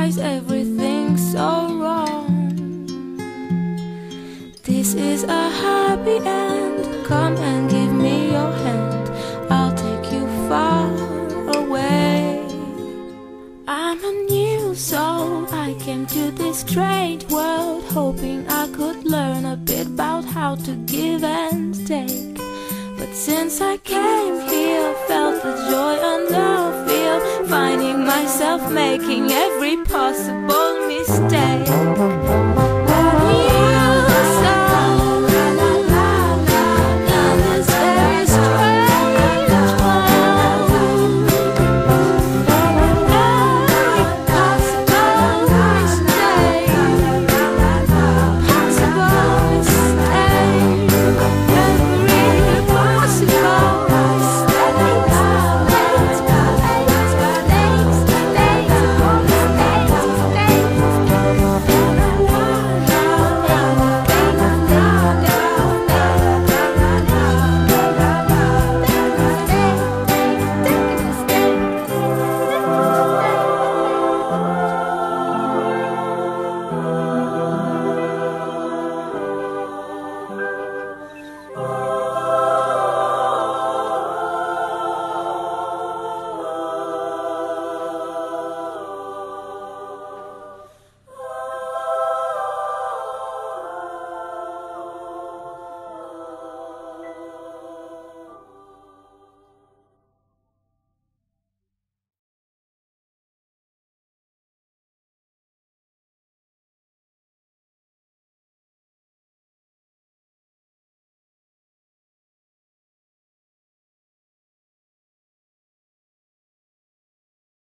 Why is everything so wrong? This is a happy end. Come and give me your hand. I'll take you far away. I'm a new soul. I came to this strange world hoping I could learn a bit about how to give and take. But since I came here, felt the joy and the feel, finding myself making every possible mistake. Oh.